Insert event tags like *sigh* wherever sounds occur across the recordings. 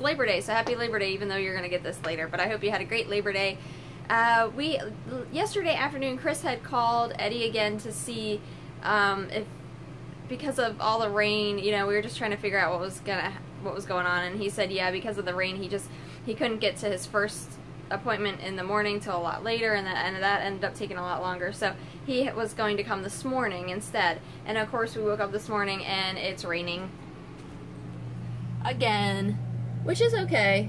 Labor Day, so happy Labor Day, even though you're going to get this later. But I hope you had a great Labor Day. Uh, we yesterday afternoon, Chris had called Eddie again to see um, if because of all the rain, you know, we were just trying to figure out what was gonna what was going on, and he said, yeah, because of the rain, he just he couldn't get to his first appointment in the morning till a lot later, and that and that ended up taking a lot longer. So he was going to come this morning instead, and of course we woke up this morning and it's raining again, which is okay.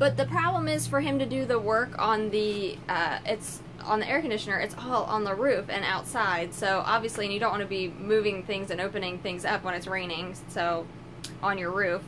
But the problem is for him to do the work on the uh, it's on the air conditioner. It's all on the roof and outside. So obviously, and you don't want to be moving things and opening things up when it's raining. So on your roof.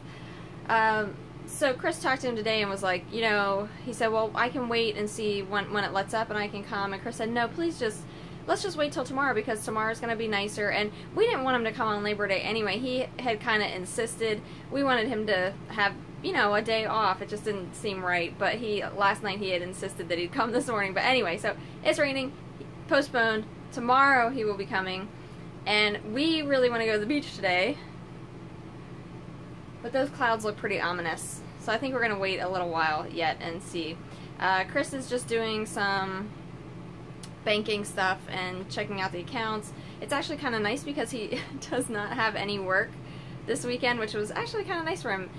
Um, so Chris talked to him today and was like, you know, he said, well, I can wait and see when when it lets up and I can come. And Chris said, no, please just let's just wait till tomorrow because tomorrow's going to be nicer. And we didn't want him to come on Labor Day anyway. He had kind of insisted. We wanted him to have, you know, a day off. It just didn't seem right. But he, last night, he had insisted that he'd come *laughs* this morning. But anyway, so it's raining. Postponed. Tomorrow he will be coming. And we really want to go to the beach today. But those clouds look pretty ominous. So I think we're going to wait a little while yet and see. Uh, Chris is just doing some banking stuff and checking out the accounts. It's actually kind of nice because he *laughs* does not have any work this weekend, which was actually kind of nice for him.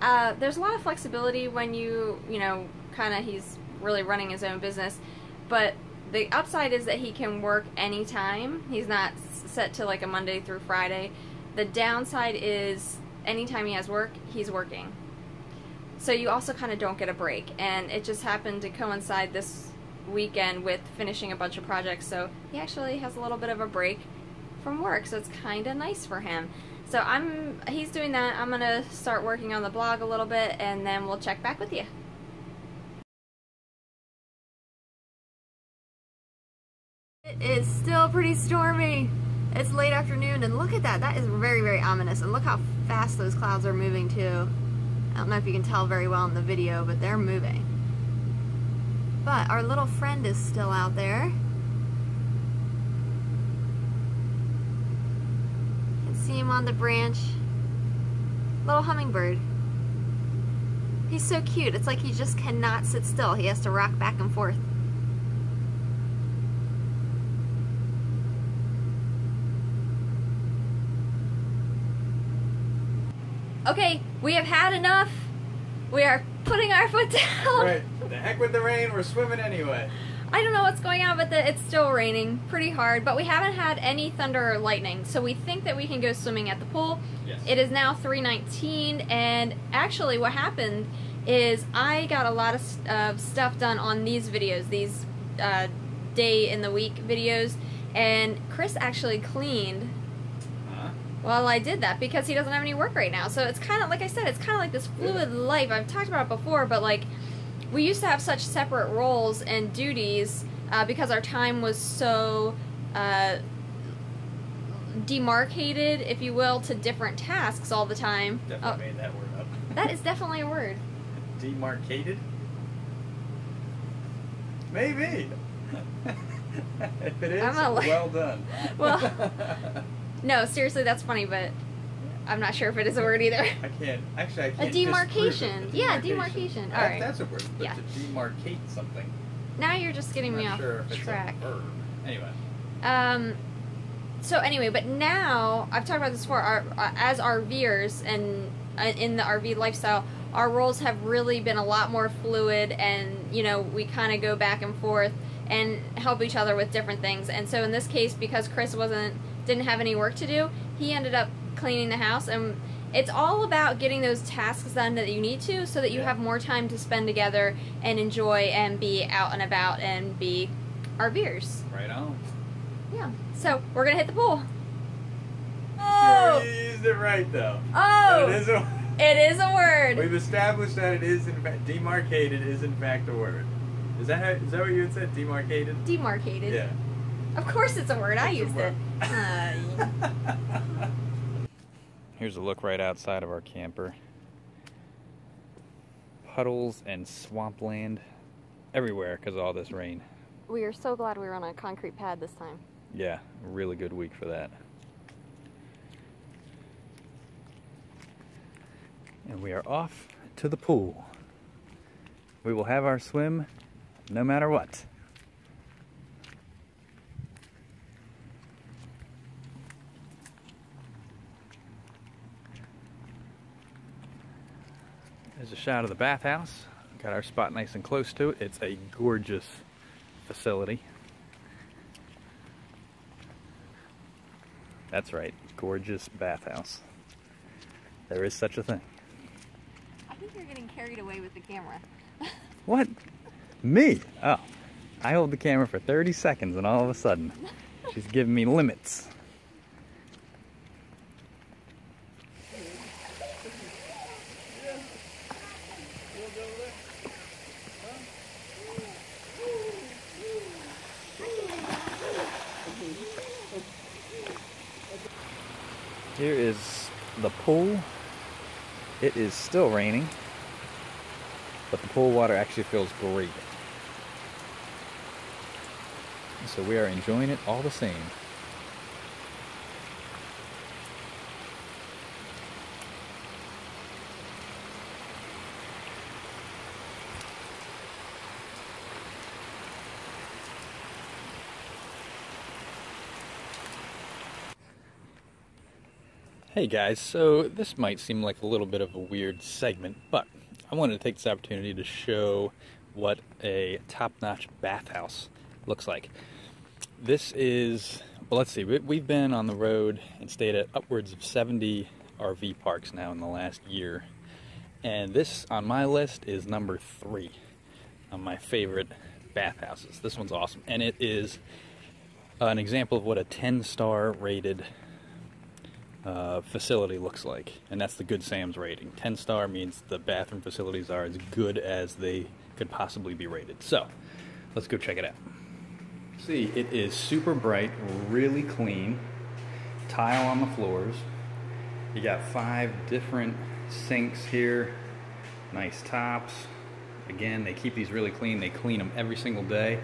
Uh, there's a lot of flexibility when you, you know, kind of he's really running his own business, but the upside is that he can work anytime. He's not set to like a Monday through Friday. The downside is anytime he has work, he's working. So you also kind of don't get a break, and it just happened to coincide this weekend with finishing a bunch of projects, so he actually has a little bit of a break from work, so it's kind of nice for him. So I'm he's doing that. I'm gonna start working on the blog a little bit, and then we'll check back with you. It is still pretty stormy. It's late afternoon, and look at that. That is very, very ominous. And look how fast those clouds are moving, too. I don't know if you can tell very well in the video, but they're moving. But our little friend is still out there. You can see him on the branch. Little hummingbird. He's so cute. It's like he just cannot sit still. He has to rock back and forth. Okay, we have had enough. We are putting our foot down. Right. The heck with the rain, we're swimming anyway. I don't know what's going on, but the, it's still raining pretty hard. But we haven't had any thunder or lightning, so we think that we can go swimming at the pool. Yes. It is now 3:19, and actually, what happened is I got a lot of uh, stuff done on these videos, these uh, day in the week videos, and Chris actually cleaned well, I did that because he doesn't have any work right now. So it's kind of like I said, it's kind of like this fluid life. I've talked about it before, but like we used to have such separate roles and duties uh, because our time was so uh, demarcated, if you will, to different tasks all the time. Definitely made that word up. Oh, *laughs* that is definitely a word. *laughs* Demarcated? Maybe. *laughs* if it is, well done. Well- No, seriously, that's funny, but I'm not sure if it is a word either. I can't. Actually, I A can't. demarcation. disprove it. A Yeah, demarcation. All right. That's a word. But Yeah. to demarcate something. Now you're just getting I'm me off sure track. a verb. Anyway. Um, so anyway, but now I've talked about this before. As our, uh, as RVers and uh, in the RV lifestyle, our roles have really been a lot more fluid, and you know we kind of go back and forth and help each other with different things. And so in this case, because Chris wasn't didn't have any work to do, he ended up cleaning the house and. It's all about getting those tasks done that you need to so that you Yeah. have more time to spend together and enjoy and be out and about and be RVers. Right on. Yeah. So we're gonna hit the pool. You Oh. used it right though. Oh. That is a, It is a word. we've established that it is in fact demarcated is in fact a word. Is that how, is that what you had said? Demarcated. Demarcated. Yeah. Of course it's a word. I It's a used word. it. Uh, *laughs* Here's a look right outside of our camper. Puddles and swampland everywhere because of all this rain. we are so glad we were on a concrete pad this time. Yeah, really good week for that. And we are off to the pool. We will have our swim no matter what. There's a shot of the bathhouse. Got our spot nice and close to it. It's a gorgeous facility. That's right, gorgeous bathhouse. There is such a thing. I think you're getting carried away with the camera. *laughs* What? Me? Oh. I hold the camera for 30 seconds and all of a sudden she's giving me limits. Here is the pool. It is still raining, but the pool water actually feels great. So we are enjoying it all the same. Hey guys, so this might seem like a little bit of a weird segment, but I wanted to take this opportunity to show what a top-notch bathhouse looks like. This is, well let's see, we've been on the road and stayed at upwards of 70 RV parks now in the last year. And this on my list is number three on my favorite bathhouses. This one's awesome. And it is an example of what a 10 star rated uh, facility looks like, and that's the Good Sam's rating. 10 star means the bathroom facilities are as good as they could possibly be rated. So, let's go check it out. See, it is super bright, really clean, tile on the floors. You got five different sinks here, nice tops. Again, they keep these really clean. They clean them every single day.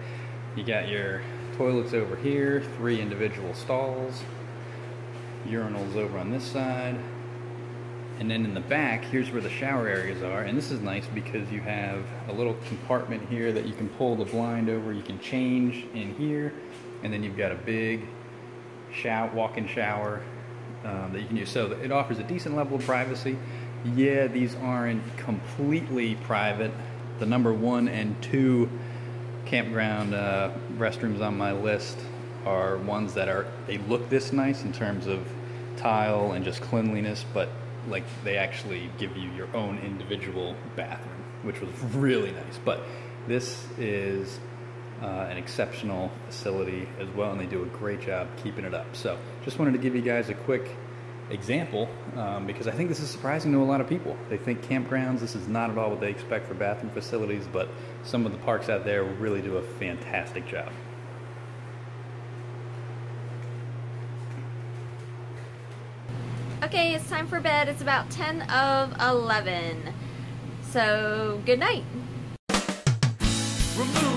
You got your toilets over here, three individual stalls, urinals over on this side. And then in the back, here's where the shower areas are. And this is nice because you have a little compartment here that you can pull the blind over. You can change in here. And then you've got a big shower, walk-in shower um, that you can use. So it offers a decent level of privacy. Yeah, these aren't completely private. The number one and two campground uh, restrooms on my list are ones that are they look this nice in terms of tile and just cleanliness, but like they actually give you your own individual bathroom, which was really nice. But this is uh, an exceptional facility as well, and they do a great job keeping it up. So just wanted to give you guys a quick example um, because I think this is surprising to a lot of people. They think campgrounds, this is not at all what they expect for bathroom facilities, but some of the parks out there really do a fantastic job. Okay, it's time for bed. It's about 10 of 11. So, good night. We're